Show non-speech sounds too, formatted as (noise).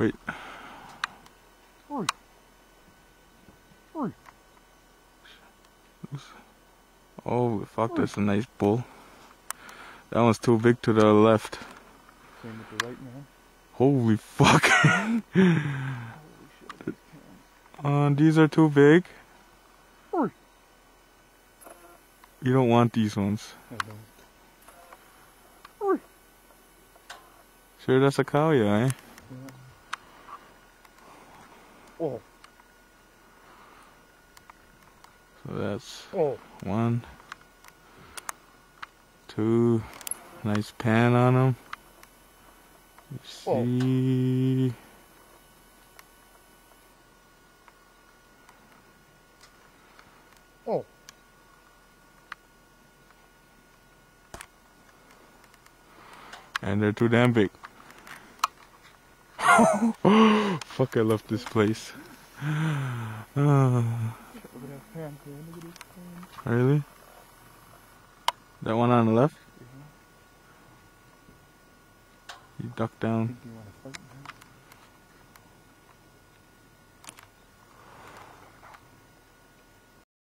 Wait. Oi. Oi. Oh, fuck, that's a nice bull. That one's too big to the left. Same with the right man. Holy fuck. Holy (laughs) shit. uh, these are too big. Oi. You don't want these ones. I don't. Oi. Sure, that's a cow, yeah, eh? Oh. So that's Oh. one, two, nice pan on them. Oh. See. Oh. And they're too damn big. (laughs) Fuck, I love this place. Look at that pan, Corinne. Look at this (sighs) pan. really? That one on the left? You duck down. think you want